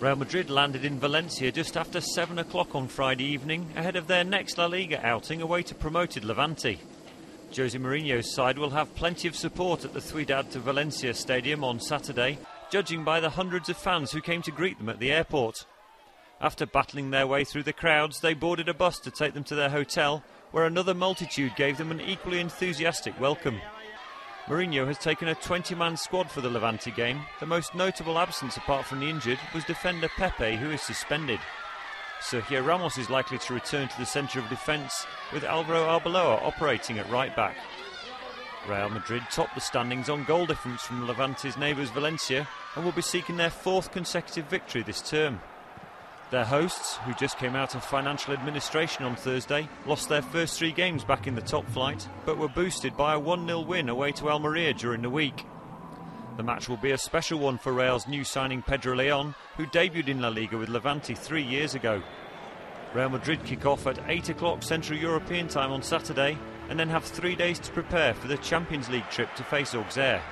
Real Madrid landed in Valencia just after 7 o'clock on Friday evening ahead of their next La Liga outing away to promoted Levante. Jose Mourinho's side will have plenty of support at the Ciudad de Valencia stadium on Saturday, judging by the hundreds of fans who came to greet them at the airport. After battling their way through the crowds, they boarded a bus to take them to their hotel, where another multitude gave them an equally enthusiastic welcome. Mourinho has taken a 20 man squad for the Levante game. The most notable absence, apart from the injured, was defender Pepe, who is suspended. Sergio Ramos is likely to return to the centre of defence, with Alvaro Arbeloa operating at right back. Real Madrid topped the standings on goal difference from Levante's neighbours Valencia and will be seeking their fourth consecutive victory this term. Their hosts, who just came out of financial administration on Thursday, lost their first three games back in the top flight, but were boosted by a 1 0 win away to Almeria during the week. The match will be a special one for Real's new signing Pedro Leon, who debuted in La Liga with Levante three years ago. Real Madrid kick off at 8 o'clock Central European time on Saturday and then have three days to prepare for the Champions League trip to face Auxerre.